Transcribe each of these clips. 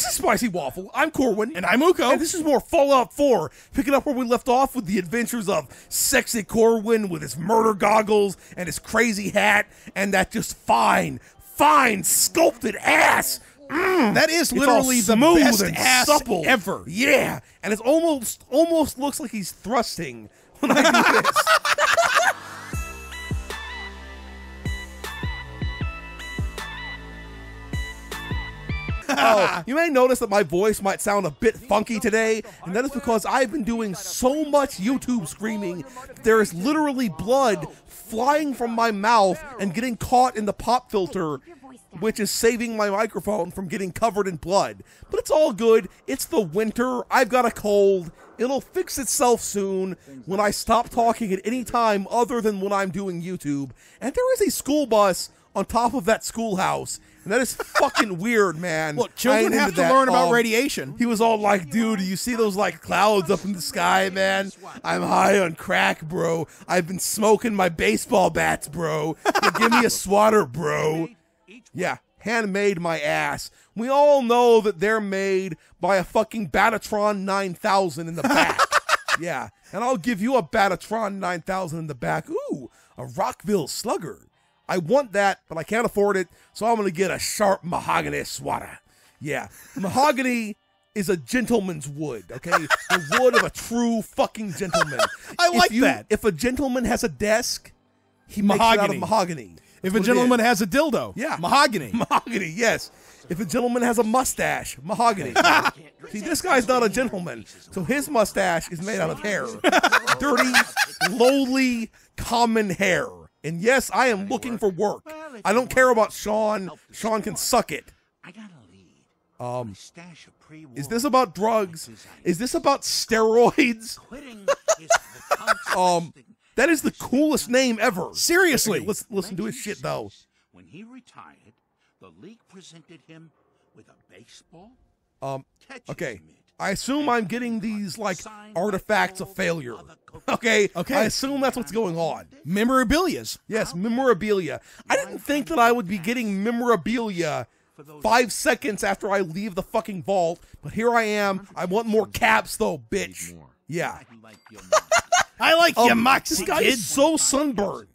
This is Spicy Waffle. I'm Corwin. And I'm Uko. And this is more Fallout 4, picking up where we left off with the adventures of sexy Corwin with his murder goggles and his crazy hat and that just fine, fine sculpted ass. Mm. That is literally the and ass supple ever. Yeah, and it almost almost looks like he's thrusting when I do this. oh, you may notice that my voice might sound a bit funky today, and that is because I've been doing so much YouTube screaming. There is literally blood flying from my mouth and getting caught in the pop filter, which is saving my microphone from getting covered in blood. But it's all good. It's the winter. I've got a cold. It'll fix itself soon when I stop talking at any time other than when I'm doing YouTube. And there is a school bus on top of that schoolhouse. And that is fucking weird, man. Look, children have to learn about Um, radiation. He was all like, dude, you see those like clouds up in the sky, man? I'm high on crack, bro. I've been smoking my baseball bats, bro. Now give me a swatter, bro. Yeah, handmade my ass. We all know that they're made by a fucking Batatron 9000 in the back. yeah, and I'll give you a Batatron 9000 in the back. Ooh, a Rockville Slugger. I want that, but I can't afford it, so I'm gonna get a sharp mahogany swatter. Yeah, mahogany is a gentleman's wood, okay? the wood of a true fucking gentleman. I If like you- that. If a gentleman has a desk, he makes it out of Mahogany. mahogany. If a gentleman has a dildo, Yeah. mahogany. Mahogany, yes. If a gentleman has a mustache, mahogany. See, this guy's not a gentleman, so his mustache is made out of hair. Dirty, lowly, common hair. And yes, I am looking for work. I don't care about Sean. Sean can suck it. I got a lead. Um, Stash of is this about drugs? Is this about steroids? quitting is the Um, that is the coolest name ever. Seriously. Let's listen to his shit though. When he retired, the league presented him with a baseball. Um, okay. mitt, I assume I'm getting these like artifacts of failure. Okay. Okay. I assume that's what's going on. Memorabilias. Yes, memorabilia. I didn't think that I would be getting memorabilia five seconds after I leave the fucking vault, but here I am. I want more caps though, bitch. Yeah. I like your I like Um, your moxie, this guy kid. is so sunburned,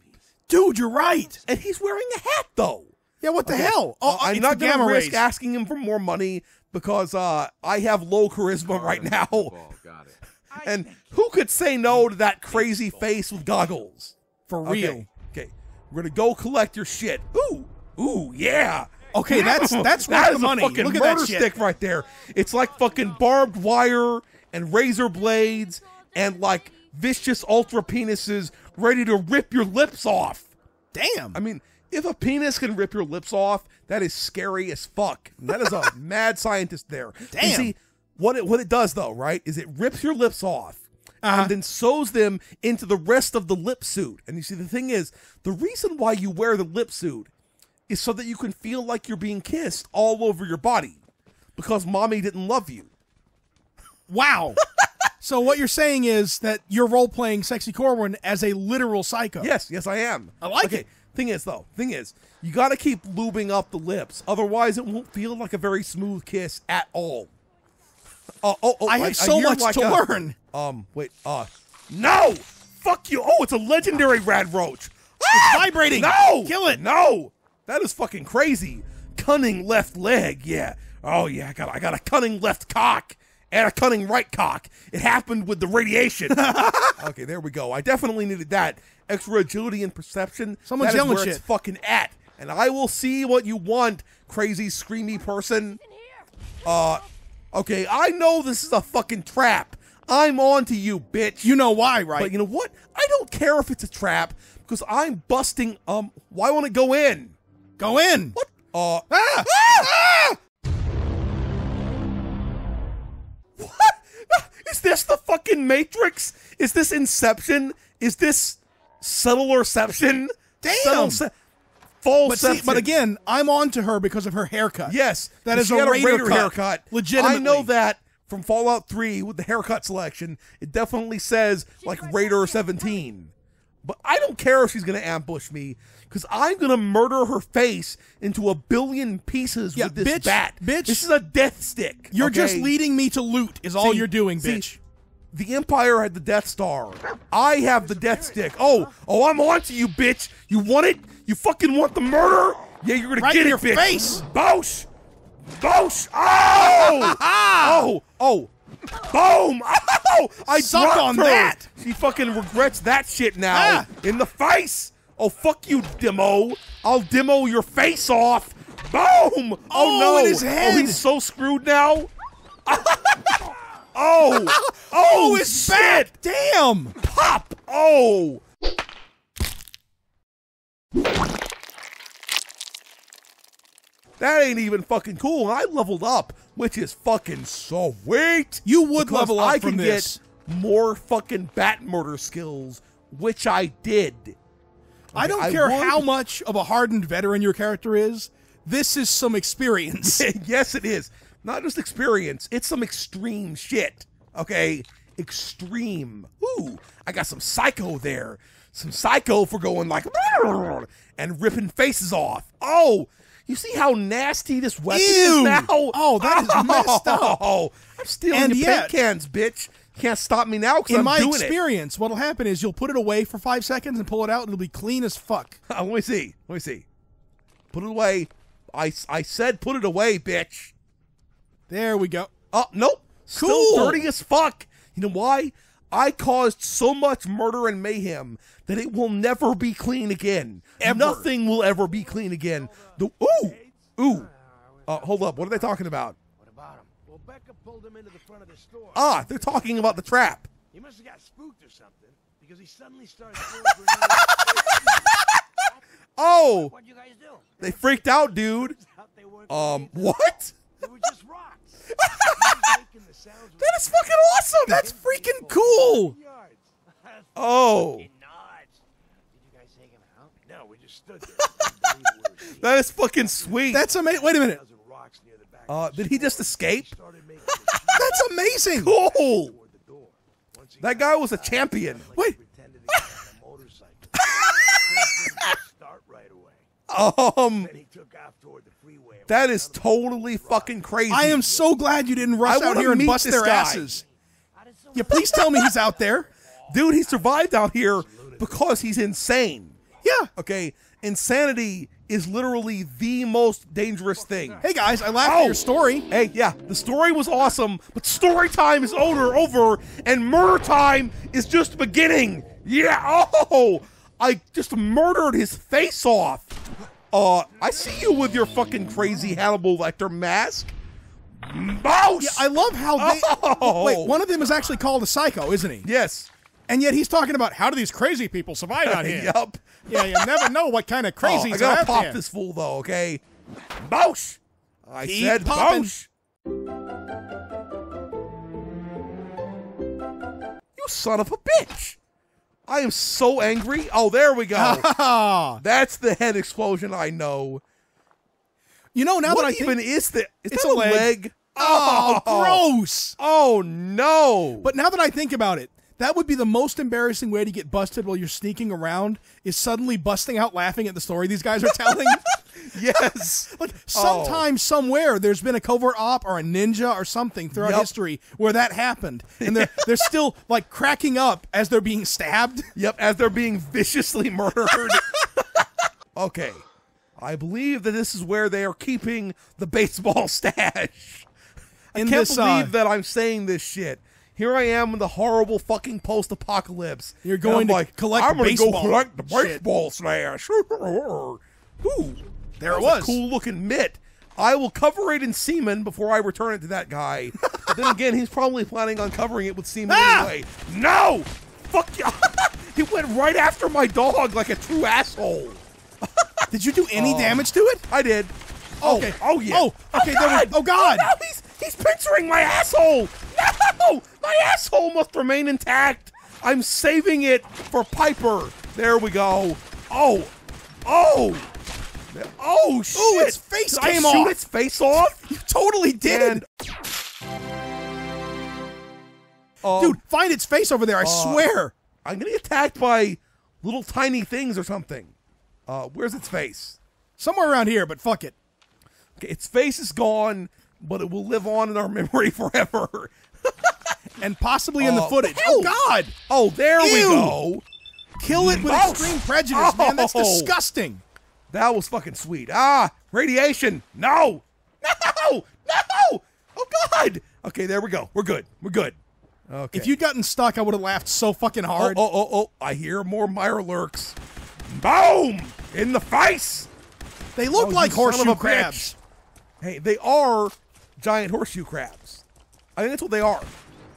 Dude, you're right. and he's wearing a hat though. Yeah, what the Okay. hell? Uh, I'm not gonna risk rays. asking him for more money because uh, I have low charisma right now. got it. And who could say no to that crazy face with goggles? For real. Okay, okay. We're gonna go collect your shit. Ooh, ooh, yeah. Okay, that's- that's that worth is the a money. fucking Look at that shit. stick right there. It's like fucking barbed wire and razor blades and like vicious ultra penises ready to rip your lips off. Damn. I mean, if a penis can rip your lips off, that is scary as fuck. That is a mad scientist there. You Damn. see, what it what it does though, right, is it rips your lips off Uh-huh. and then sews them into the rest of the lip suit. And you see, the thing is, the reason why you wear the lip suit is so that you can feel like you're being kissed all over your body because mommy didn't love you. wow. so what you're saying is that you're role playing Sexy Corwin as a literal psycho. Yes, yes, I am. I like okay, it. Thing is, though, thing is, you got to keep lubing up the lips, otherwise, it won't feel like a very smooth kiss at all. Oh, oh, oh, I have so much like to a- learn. Um, wait, uh, no, fuck you. Oh, it's a legendary rad roach. Ah! vibrating. No, Kill it. No, that is fucking crazy. Cunning left leg. Yeah. Oh yeah, I got I got a cunning left cock and a cunning right cock. It happened with the radiation. okay, there we go. I definitely needed that extra agility and perception. Someone's That yelling shit. Fucking at, and I will see what you want, crazy screamy person. Uh, okay, I know this is a fucking trap. I'm on to you, bitch. You know why, right? But you know what? I don't care if it's a trap because I'm busting. Um, why won't it go in? Go in. What? Uh, Ah! ah! What? Is this the fucking Matrix? Is this Inception? Is this subtleception? Damn. Subtle false. But see, but again, I'm on to her because of her haircut. Yes, that is if is she a had Raider cut. haircut. Legitimately. I know that from Fallout 3 with the haircut selection. It definitely says like Raider 17. But I don't care if she's gonna ambush me because I'm gonna murder her face into a billion pieces Yeah, with this bitch, bat. bitch. this is a death stick. You're okay? just leading me to loot. Is all See- you're doing, see, bitch. The Empire had the Death Star. I have the Death Stick. Oh, oh, I'm on to you, bitch. You want it? You fucking want the murder? Yeah, you're gonna Right get in it, your bitch. face. Bosh! Bosh! Oh! oh! Oh! Boom! Oh! I Suck dropped on her. that. She fucking regrets that shit now. Ah. In the face. Oh fuck you, Demo. I'll demo your face off. Boom! Oh, Oh, no! in his head. Oh, he's so screwed now. Oh. oh! Oh, it's shit! bad. Damn. Pop! Oh! That ain't even fucking cool. I leveled up, which is fucking sweet. You would level up I from can this. get more fucking bat murder skills, which I did. I don't I care would. how much of a hardened veteran your character is. This is some experience. yes, it is. Not just experience, it's some extreme shit. Okay? Extreme. Ooh, I got some psycho there. Some psycho for going like and ripping faces off. Oh, you see how nasty this weapon is now? Oh, that is messed up. Oh, I'm stealing And your yet- paint cans, bitch. Can't stop me now because In I'm my doing experience, what'll happen is you'll put it away for five seconds and pull it out, and it'll be clean as fuck. Let me see. Let me see. Put it away. I, I said put it away, bitch. There we go. Oh, nope. Still dirty as fuck. You know why? I caused so much murder and mayhem that it will never be clean again. Ever. Nothing will ever be clean again. The ooh, ooh. Uh, hold up. What are they talking about? What about him? Well, Becca pulled him into the front of the store. Ah, they're talking about the trap. He must have got spooked or something because he suddenly started throwing grenades. Oh, What'd you guys do? they freaked out, dude. They Um, what? They were just rocks. He was making the sounds with That is fucking awesome. That's freaking cool. Oh. Did you guys take him out? No, we just stood there. Couldn't believe what we were seeing. that is fucking sweet. That's amazing. Wait a minute. Dozen rocks near the back uh, did he just escape? That's amazing. Cool. toward the door. Once he That guy was a champion. Wait. he pretended to get on a motorcycle. First didn't start right away. Um, Then he took off toward the freeway. and that is totally fucking crazy. I am so glad you didn't rush out here and bust their guy. asses. Yeah, please tell me he's out there. dude. He survived out here because he's insane. Yeah. Okay, insanity is literally the most dangerous thing. Hey guys, I laughed at Oh. your story. Hey, yeah, the story was awesome, but story time is over, over, and murder time is just beginning. Yeah, oh, I just murdered his face off. Uh, I see you with your fucking crazy Hannibal Lecter mask. Mouse. Yeah, I love how they. Oh. Wait, one of them is actually called a psycho, isn't he? yes. And yet he's talking about how do these crazy people survive out here? Yup. Yeah, you never know what kind of Oh, crazies I are gotta pop there. this fool though, okay? Bausch! I Keep said popping. Bausch! You son of a bitch! I am so angry. Oh, there we go. That's the head explosion I know. you know now what that I even think, is that? Is It's that a leg. leg? Oh, oh, gross. Oh no! But now that I think about it, that would be the most embarrassing way to get busted while you're sneaking around is suddenly busting out laughing at the story these guys are telling. yes, like Oh. sometime somewhere there's been a covert op or a ninja or something throughout Yup. history where that happened and they're they're still like cracking up as they're being stabbed. Yep, as they're being viciously murdered. okay. I believe that this is where they are keeping the baseball stash. I In can't this, believe uh, that I'm saying this shit. Here I am in the horrible fucking post-apocalypse. You're going to like, collect I'm gonna go collect the shit." baseball stash. Ooh, There that it was. cool looking mitt. I will cover it in semen before I return it to that guy. but then again, he's probably planning on covering it with semen Ah! anyway. No! Fuck you! he went right after my dog like a true asshole. Did you do any damage to it? I did. Oh, Okay. oh yeah. Oh, okay, there we- God. oh, God. no, he's he's pinchering my asshole. No, my asshole must remain intact. I'm saving it for Piper. There we go. Oh, oh, oh shit! Ooh, its face Did came I shoot off. its face off. You totally did. Um, Dude, find its face over there, I swear. I'm gonna getting attacked by little tiny things or something. Uh, where's its face? Somewhere around here, but fuck it. Okay, its face is gone, but it will live on in our memory forever. And possibly in the Oh, footage. hell. Oh God! Oh, there we go. Kill it with Oh. extreme prejudice, man. That's Oh. disgusting. That was fucking sweet. Ah, radiation. No. No. No. Oh God. Okay, there we go. We're good. We're good. Okay. If you'd gotten stuck, I would have laughed so fucking oh, hard. oh, oh, oh, I hear more mirelurks. Boom! In the face. They look Oh, like horseshoe crabs. Hey, they are giant horseshoe crabs. I think that's what they are.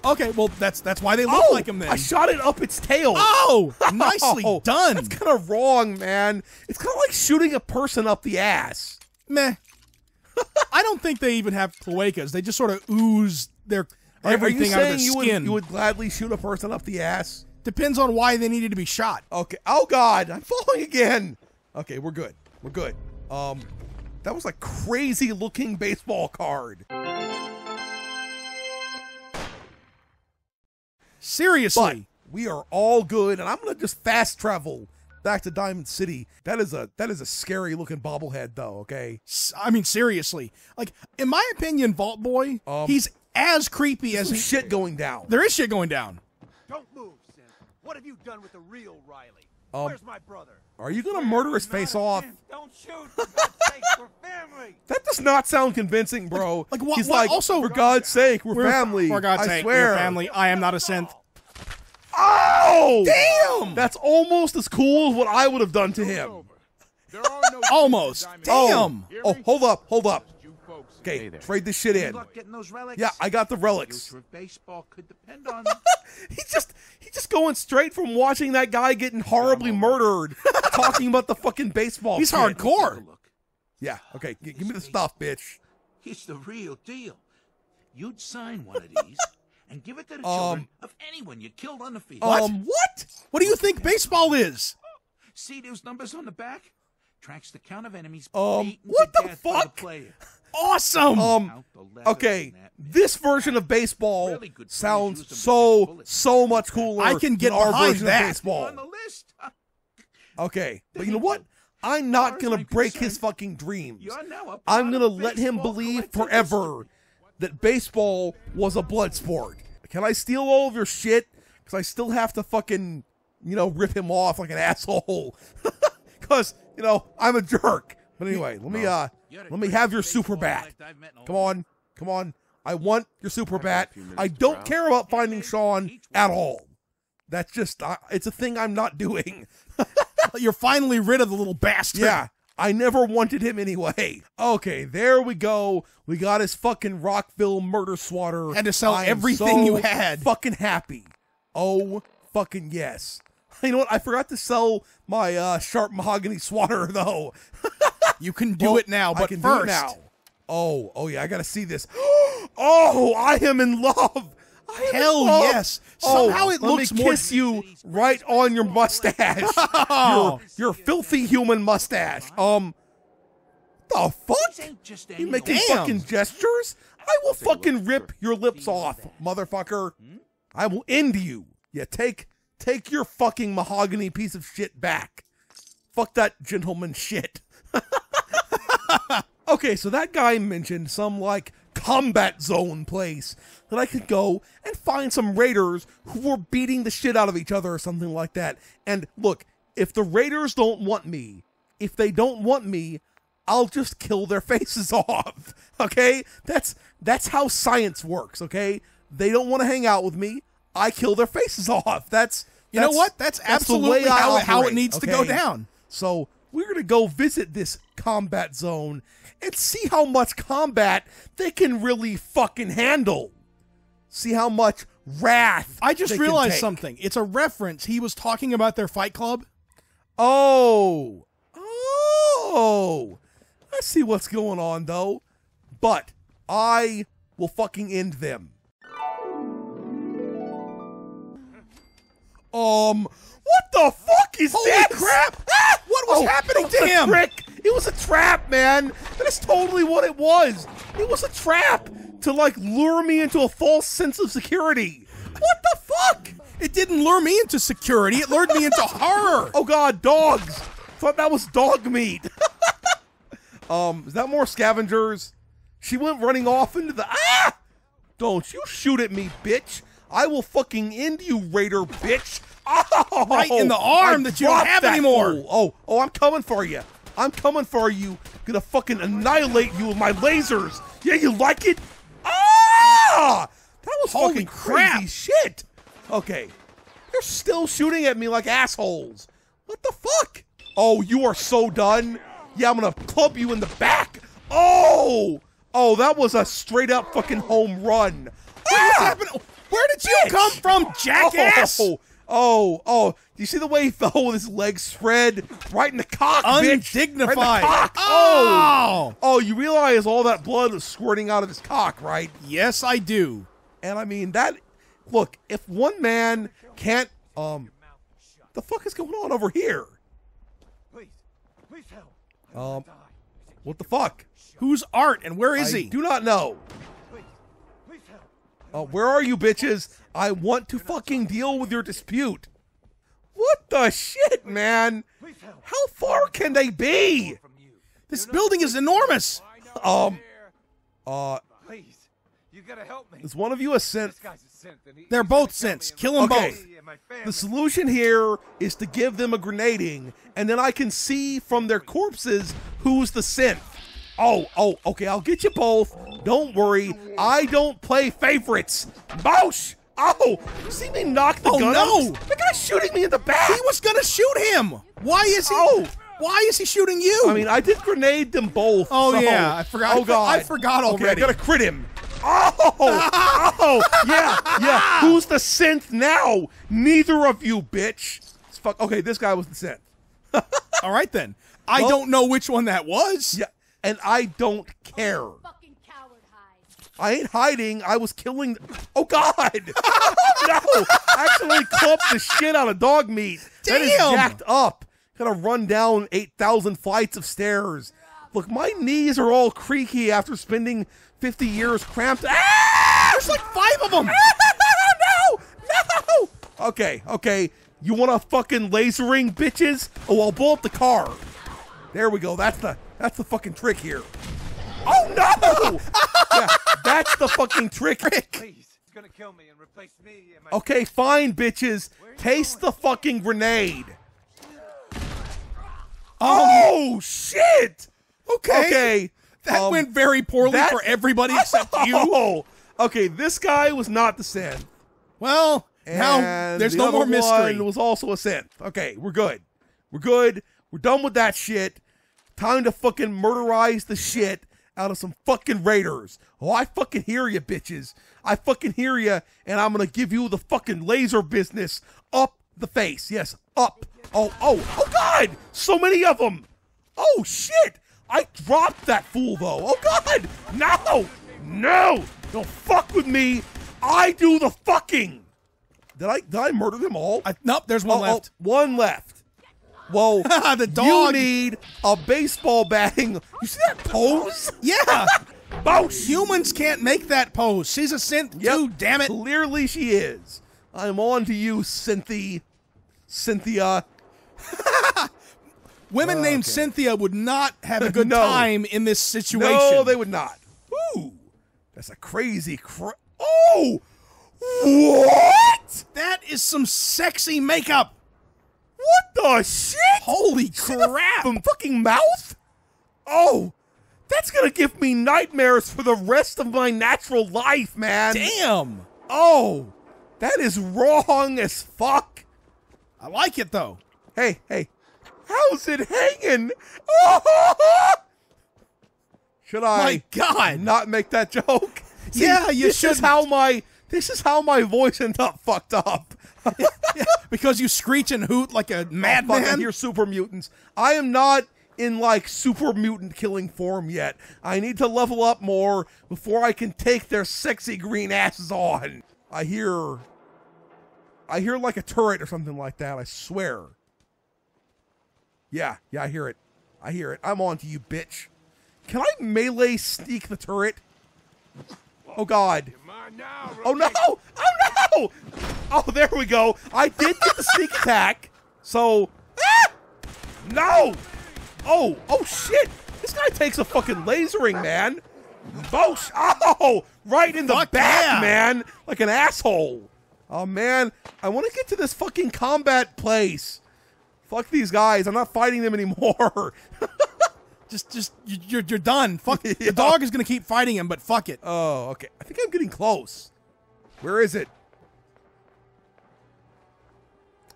Okay, well that's that's why they look oh, like them then. I shot it up its tail. oh, nicely Oh, done. That's kind of wrong, man. It's kind of like shooting a person up the ass. Meh. I don't think they even have cloacas. They just sort of ooze their everything out of their you would, skin. you would gladly shoot a person up the ass? Depends on why they needed to be shot. Okay. Oh God, I'm falling again. Okay, we're good. We're good. Um, that was a crazy looking baseball card. Seriously. But we are all good, and I'm gonna just fast travel back to Diamond City. That is a that is a scary looking bobblehead, though. Okay. I mean, seriously. Like, in my opinion, Vault Boy, Um, he's as creepy as Some he. shit going down. There is shit going down. Don't move, synth. What have you done with the real Riley? Um, Where's my brother? Are you gonna murder his face off? Don't shoot. For God's sake, we're family. That does not sound convincing, bro. Like, what- He's what- like, also- for God's sake, we're, We're- family. For God's I sake, swear. we're family. I am not a synth. Oh, Damn! That's almost as cool as what I would have done to him. There are no Almost. Oh. Damn. Oh, hold up, hold up. You. Okay, trade this shit in. luck getting those relics. Yeah, I got the relics. Future of baseball could depend on them. He's just he's just going straight from watching that guy getting horribly murdered, talking about the fucking baseball. He's shit. Hardcore. look. Yeah. Okay. g- give me the stuff, bitch. He's the real deal. You'd sign one of these and give it to the Um, children of anyone you killed on the field. Um. What? What do you think baseball is? See those numbers on the back? Tracks the count of enemies Um, beaten what to the death by the fuck? player. Awesome. Um. Count the letters Okay. This version of baseball Really sounds so so much cooler. I can get than our behind version that. of baseball. on the list. Okay, but you know what? I'm not gonna I'm break his fucking dreams. You're now a I'm gonna let him believe forever that baseball was a blood sport. Can I steal all of your shit? Because I still have to fucking, you know, rip him off like an asshole. Because you know I'm a jerk. But anyway, let me uh, You're the let me have your super bat. elect I've met in a Come on, come on. I want your super bat. I don't care about finding Sean at all. That's just, uh, it's a thing I'm not doing. You're finally rid of the little bastard. Yeah, I never wanted him anyway. Okay, there we go. We got his fucking Rockville murder swatter. Had to sell I everything so you had. Fucking happy. Oh, fucking yes. You know what? I forgot to sell my uh, sharp mahogany swatter though. You can do Well, it now, I but can first, do it now. Oh, oh yeah, I gotta see this. Oh, I am in love. I am in Hell love. yes. Oh, Somehow it let looks me more- kiss you right on your mustache. your, your filthy human mustache. Um, the fuck? These ain't just You any making Damn. fucking gestures? I will fucking rip your lips off, motherfucker. I will end you. Yeah, take take your fucking mahogany piece of shit back. Fuck that gentleman shit. okay, so that guy mentioned some like combat zone place that I could go and find some raiders who were beating the shit out of each other or something like that. And look, if the raiders don't want me, if they don't want me, I'll just kill their faces off. Okay? That's that's how science works, okay? They don't want to hang out with me. I kill their faces off. That's You know what? That's the absolutely how it- how it needs to go down. So we're gonna go visit this combat zone and see how much combat they can really fucking handle. See how much wrath. I just realized something. It's a reference. He was talking about their fight club. Oh, oh! I see what's going on though, but I will fucking end them. Um, what the fuck is Holy this? crap! Ah, what was happening it to him? Trick. It was a trap, man. That is totally what it was. It was a trap to like lure me into a false sense of security. What the fuck? It didn't lure me into security. It lured me into horror. Oh god, dogs! Thought that was dog meat. um, is that more scavengers? She went running off into the ah! Don't you shoot at me, bitch! I will fucking end you, Raider, bitch! Oh, Right in the arm I that you don't have anymore. fool. Oh, oh, I'm coming for you. I'm coming for you. Gonna fucking annihilate you with my lasers. Yeah, you like it? Ah! That was Holy fucking crap. crazy shit. Okay, they're still shooting at me like assholes. What the fuck? Oh, you are so done. Yeah, I'm gonna club you in the back. Oh, oh, that was a straight up fucking home run. What's Ah! happening? Where did you Bitch. come from, jackass? Oh, oh, oh! Do you see the way he fell with his legs spread right in the cock, bitch? Right in Undignified. the cock. Oh. Oh, oh! You realize all that blood was squirting out of his cock, right? Yes, I do. And I mean that. Look, if one man can't, um, the fuck is going on over here? Please, please help. Um, what the fuck? Who's Art and where is I he? do not know. Please, please help. Uh, where are you, bitches? I want to fucking deal with your dispute. What the shit, man? How far can they be? This building is enormous. Um, uh, Please, you gotta help me. is one of you a synth? This guy's a synth. And he, They're both synths. Kill 'em my- both. me and my family. The solution here is to give them a grenading, and then I can see from their corpses who's the synth. Oh, oh, okay, I'll get you both. Don't worry, I don't play favorites. Bosh! Oh, you see me knock the Oh, gun? no! out? The guy's shooting me in the back. He was gonna shoot him. Why is he? Oh. Why is he shooting you? I mean, I did grenade them both. Oh, so- yeah, I forgot- Oh god, I forgot Okay, I already. gotta crit him. Oh, oh, yeah, yeah. Who's the synth now? Neither of you, bitch. It's fuck. Okay, this guy was the synth. All right then. I Well- don't know which one that was. Yeah, and I don't care. Fucking coward hide. I ain't hiding. I was killing. Oh God! no, actually clubbed the shit out of dog meat. That is Damn. jacked up. Gotta run down eight thousand flights of stairs. Look, my knees are all creaky after spending fifty years cramped. Ah! There's like five of them. no, no. Okay, okay. You want to fucking lasering, bitches? Oh, I'll blow up the car. There we go. That's the that's the fucking trick here. Oh no! yeah, that's the fucking trick. Please, he's gonna kill me and replace me and my. Okay, fine, bitches. Taste the fucking grenade. Oh, shit! Okay. Okay. That um, went very poorly that- for everybody except you. Oh, okay. This guy was not the synth. Well, now there's the no other more mystery. One was also a synth. Okay, we're good. We're good. We're done with that shit. Time to fucking murderize the shit out of some fucking raiders. Oh, I fucking hear you, bitches. I fucking hear you, and I'm gonna give you the fucking laser business up the face. Yes, up. Oh, oh, oh, God! So many of them. Oh shit! I dropped that fool though. Oh God! No! No! Don't fuck with me. I do the fucking. Did I did I murder them all? I, nope, there's one Oh, oh, left. one left. Whoa. The You need a baseball batting. You see that pose? Yeah. Bosh! Humans can't make that pose. She's a synth Yep. too, damn it. Clearly she is. I'm on to you, Cynthia. Cynthia. Women oh, named Cynthia would not have a good No. time in this situation. No, they would not. Ooh. That's a crazy cra- Oh! What? That is some sexy makeup. What the shit? Holy crap. f- fucking mouth? Oh, that's gonna give me nightmares for the rest of my natural life, man. Damn. Oh, that is wrong as fuck. I like it though. Hey, hey, how's it hanging? Oh! Should I My God. not make that joke? See, Yeah, you this is shouldn't. how my this is how my voice ended up fucked up. Because you screech and hoot like a madman. hear super mutants. I am not in like super mutant killing form yet. I need to level up more before I can take their sexy green asses on. I hear I hear like a turret or something like that, I swear. Yeah, yeah, I hear it. I hear it. I'm on to you, bitch. Can I melee sneak the turret? Oh god. Now, Oh no! Oh no! Oh, there we go. I did get the sneak attack. So, ah! no! Oh, oh shit! This guy takes a fucking lasering, man. Bosh! Oh, right in the Fuck back, yeah. man, like an asshole. Oh man, I want to get to this fucking combat place. Fuck these guys. I'm not fighting them anymore. Just, just you- you're you're done. Fuck. Yeah. The dog is gonna keep fighting him, but fuck it. Oh, okay. I think I'm getting close. Where is it?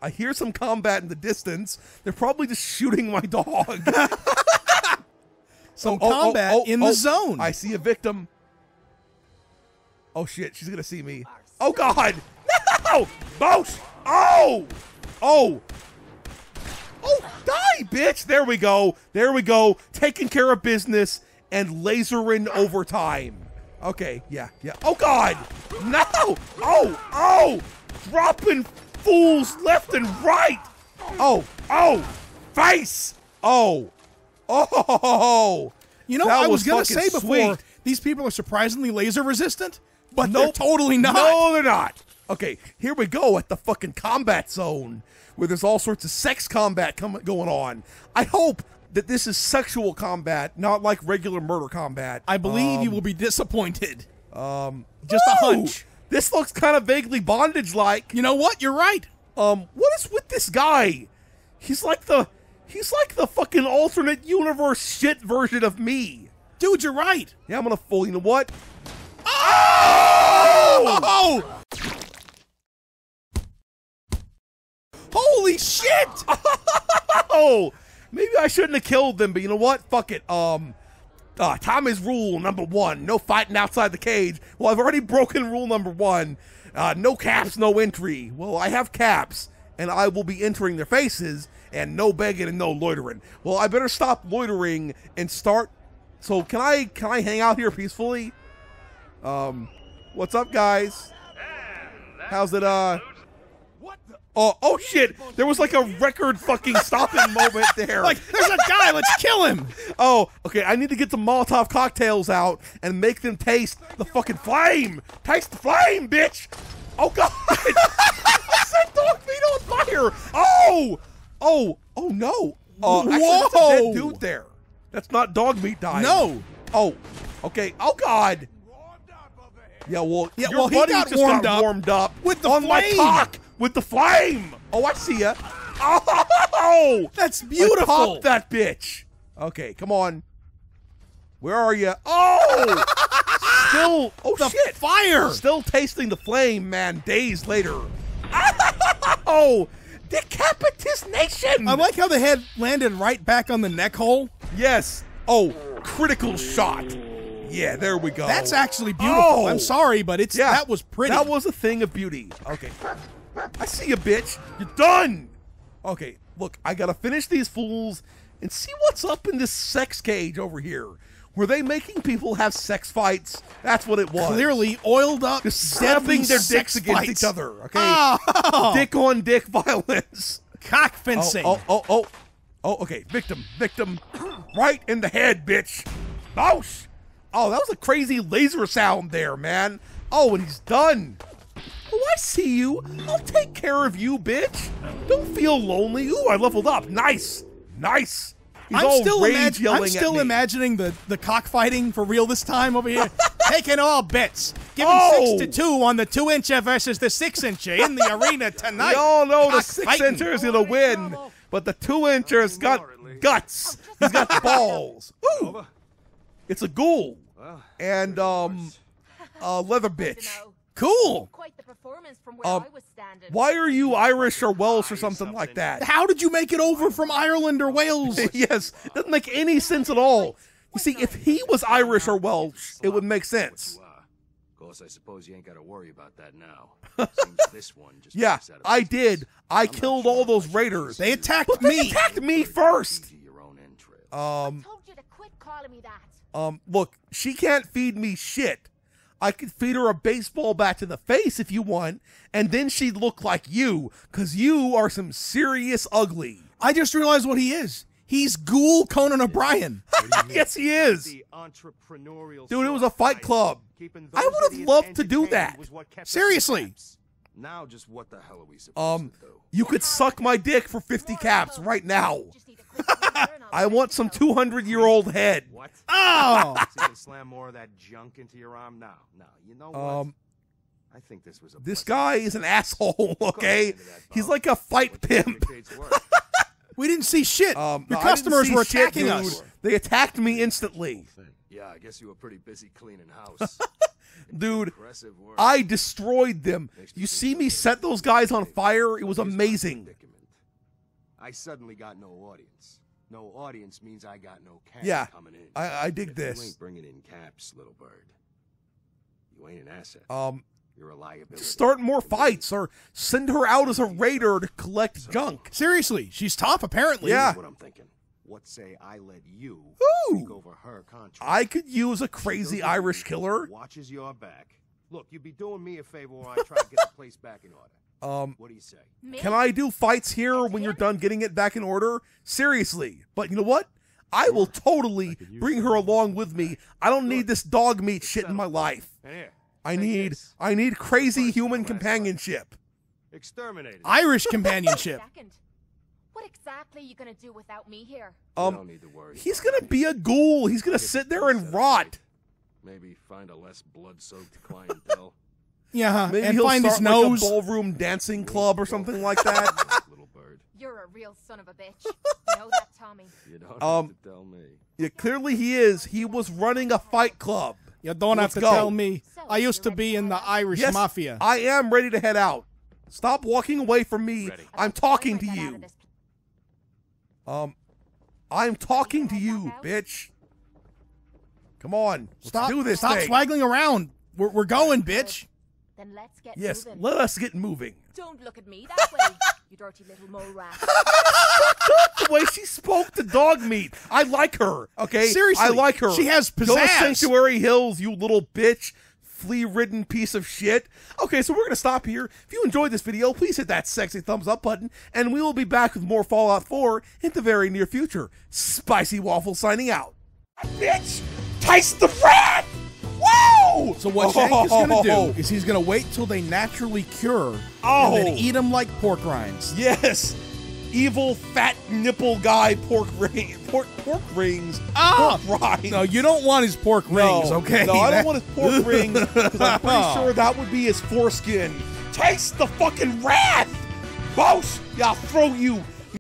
I hear some combat in the distance. They're probably just shooting my dog. Some oh, oh, oh, combat oh, in oh, the zone. I see a victim. Oh shit, she's gonna see me. Oh god! No! Bosh! Oh! Oh! Oh, die, bitch! There we go. There we go. Taking care of business and lasering over time. Okay, yeah, yeah. Oh god! No! Oh! Oh! Dropping fools left and right! Oh! Oh! Face! Oh! Oh! you know, I was, gonna say before sweet. these people are surprisingly laser resistant, but Nope. they're totally not. No, they're not. Okay, here we go at the fucking combat zone where there's all sorts of sex combat com- going on. I hope that this is sexual combat, not like regular murder combat. I believe you will be disappointed. Um, just a hunch. This looks kind of vaguely bondage like. You know what? You're right. Um, what is with this guy? He's like the he's like the fucking alternate universe shit version of me. Dude, you're right. Yeah, I'm gonna fool. You know what? Oh! Holy shit! Oh, maybe I shouldn't have killed them, but you know what? Fuck it. Um, uh, Tommy's rule number one: no fighting outside the cage. Well, I've already broken rule number one: uh, no caps, no entry. Well, I have caps, and I will be entering their faces, and no begging and no loitering. Well, I better stop loitering and start. So can I can I hang out here peacefully? Um, what's up, guys? How's it? Uh. Oh, oh shit! There was like a record fucking stopping moment there. Like, there's a guy. Let's kill him. oh, okay. I need to get the Molotov cocktails out and make them taste the fucking flame. Taste the flame, bitch. Oh god! I set dog meat on fire. Oh, oh, oh no. Uh, actually, Whoa. dead dude there. That's not dog meat dying. No. Oh, okay. Oh god. Yeah, well, Yeah, your well, he got just warmed got up warmed up with the on my flame. cock with the flame. Oh, I see ya. Oh, That's beautiful. popped that bitch. Okay, come on. Where are you? Oh, still. Oh The shit! fire. Still tasting the flame, man. Days later. Oh, decapitus nation. I like how the head landed right back on the neck hole. Yes. Oh, critical shot. Yeah, there we go. That's actually beautiful. Oh. I'm sorry, but it's Yeah, that was pretty. That was a thing of beauty. Okay. I see you, bitch. You're done. Okay, look, I gotta finish these fools and see what's up in this sex cage over here. Were they making people have sex fights? That's what it was. clearly oiled up, Just deadly their dicks against fights. each other. Okay. Oh, Dick on dick violence. cock Oh, fencing. oh, oh, oh. Oh, okay. Victim, victim. Right in the head, bitch. Bosh. Oh, that was a crazy laser sound there, man. Oh, and he's done. I see you. I'll take care of you, bitch. Don't feel lonely. Ooh, I leveled up. Nice. Nice. He's I'm still, rage imag- yelling I'm still imagining the, the cockfighting for real this time over here. Taking all bets. Giving Oh. six to two on the two incher versus the six incher in the arena tonight. We all know the six incher is gonna win, but the two incher's got guts. He's got balls. Ooh, it's a ghoul and um a leather bitch. Cool. Quite the performance from where Um, I was standing. Why are you Irish or Welsh or something like that? How did you make it over from Ireland or Wales? yes, doesn't make any sense at all. You see, if he was Irish or Welsh, it would make sense. Of course, I suppose you ain't got to worry about that now. This one just Yeah, takes out of I business. did. I killed all those raiders. They attacked But they me. attacked me first. Your own entrails. Um, told you to quit calling me that. Um, look, she can't feed me shit. I could feed her a baseball bat to the face if you want, and then she'd look like you, because you are some serious ugly. I just realized what he is. He's Ghoul Conan O'Brien. yes, he is. Dude, it was a fight club. I would've loved to do that. was what Seriously. In camps. Now, just what the hell are we supposed Um, to do? you could suck my dick for 50 caps right now. Just need a quick finger and I'll I let want some 200 year old head. What? Oh, So you slam more of that junk into your arm now. Now, you know what? Um, I think this was a this guy is an asshole, okay? He's like a fight pimp. we didn't see shit. Um, Your no, customers were attacking dude. us. They attacked me instantly. yeah, I guess you were pretty busy cleaning house. Dude, I destroyed them. You see me set those guys on fire? It was amazing. I suddenly got no audience. No audience means I got no cash Yeah, coming in. I, I dig if You this. ain't bringing in caps, little bird. You ain't an asset. Um, You're a liability. start more fights or send her out as a raider to collect junk. Seriously, she's tough apparently. Yeah. What I'm thinking. What say I let you Ooh. take over her contract? I could use a crazy does Irish you, killer. Watches your back. Look, you'd be doing me a favor while I try to get the place back in order. Um, What do you say? Me? can I do fights here when you're done getting it back in order? Seriously. But you know what? I will totally bring her along with me. I don't need this dog meat shit in my life. I need. I need crazy human and last one. companionship. Exterminated. Irish companionship. Second. What exactly are you gonna do without me here? Um don't need to worry. he's gonna be a ghoul. He's gonna sit there and rot. Maybe find a less blood-soaked clientele. Yeah. Maybe and he'll find start his like nose. a ballroom dancing club or something like that. little bird. You're a real son of a bitch. You know that, Tommy. You don't Um, have to tell me. Yeah, clearly he is. He was running a fight club. You don't Let's have to go. tell me. So, I used to be in the that? Irish Yes, mafia. I am ready to head out. Stop walking away from me. Ready. I'm talking to you. Of this Um, I'm talking to Ready to head you, bitch. Come on, let's stop do this stop thing. swaggling around. We're, we're going, bitch. Then let's get Yes, moving. let us get moving. Don't look at me that way, you dirty little mole rat. the way she spoke to dog meat. I like her. Okay, Seriously, I like her. she has pizzazz. Go to. Sanctuary Hills, you little bitch. Flea-ridden piece of shit. Okay, so we're gonna stop here. If you enjoyed this video, please hit that sexy thumbs up button, and we will be back with more Fallout 4 in the very near future. Spicy Waffle signing out. Bitch, taste the rat. Woo! So what Shank is gonna do oh. is he's gonna wait till they naturally cure Oh. and then oh. eat them like pork rinds. Yes, evil fat nipple guy pork ring, pork pork rings, Ah! pork rinds. No, you don't want his pork rings, No, okay? No, I don't want his pork rings because I'm pretty sure that would be his foreskin. Taste the fucking wrath! Boss, yeah, I'll throw you